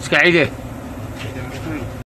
iska cige